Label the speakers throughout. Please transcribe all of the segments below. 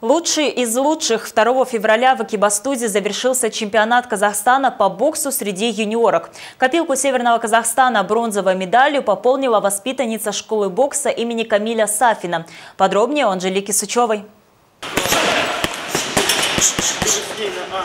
Speaker 1: Лучший из лучших 2 февраля в Акибастуде завершился чемпионат Казахстана по боксу среди юниорок. Копилку Северного Казахстана бронзовой медалью пополнила воспитанница школы бокса имени Камиля Сафина. Подробнее у Анжелики Сычевой.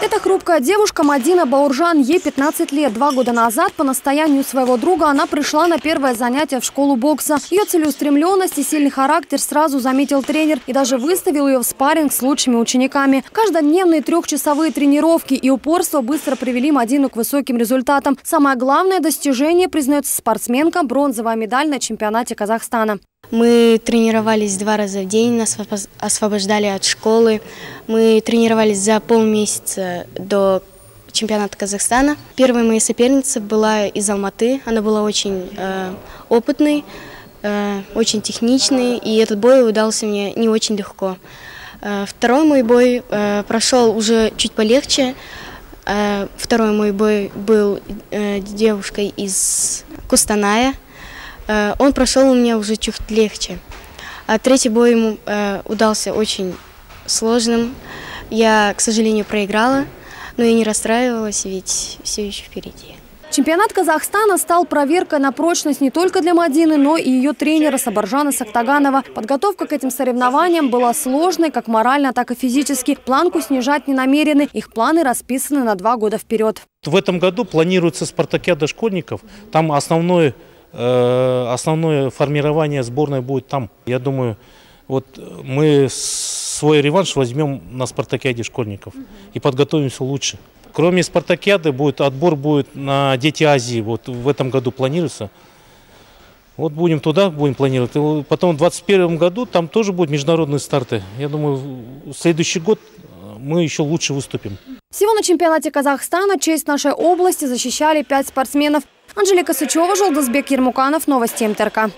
Speaker 2: Эта хрупкая девушка Мадина Бауржан, ей 15 лет. Два года назад по настоянию своего друга она пришла на первое занятие в школу бокса. Ее целеустремленность и сильный характер сразу заметил тренер и даже выставил ее в спарринг с лучшими учениками. Каждодневные трехчасовые тренировки и упорство быстро привели Мадину к высоким результатам. Самое главное достижение, признается спортсменка, бронзовая медаль на чемпионате Казахстана.
Speaker 3: Мы тренировались два раза в день, нас освобождали от школы. Мы тренировались за полмесяца до чемпионата Казахстана. Первой моей соперницей была из Алматы. Она была очень э, опытной, э, очень техничной, и этот бой удался мне не очень легко. Э, второй мой бой э, прошел уже чуть полегче. Э, второй мой бой был э, девушкой из Кустаная. Э, он прошел у меня уже чуть легче. А третий бой ему э, удался очень сложным. Я, к сожалению, проиграла, но я не расстраивалась, ведь все еще впереди.
Speaker 2: Чемпионат Казахстана стал проверкой на прочность не только для Мадины, но и ее тренера Сабаржана Сактаганова. Подготовка к этим соревнованиям была сложной как морально, так и физически. Планку снижать не намерены. Их планы расписаны на два года вперед.
Speaker 4: В этом году планируется спартакиада школьников. Там основной основное формирование сборной будет там. Я думаю, вот мы свой реванш возьмем на спартакиаде школьников и подготовимся лучше. Кроме спартакиады будет отбор будет на Дети Азии. Вот в этом году планируется. Вот будем туда, будем планировать. Потом в 2021 году там тоже будут международные старты. Я думаю, в следующий год мы еще лучше выступим.
Speaker 2: Всего на чемпионате Казахстана честь нашей области защищали пять спортсменов. Анжелика Сычева, Жолдасбек Ермуканов, Новости МТРК.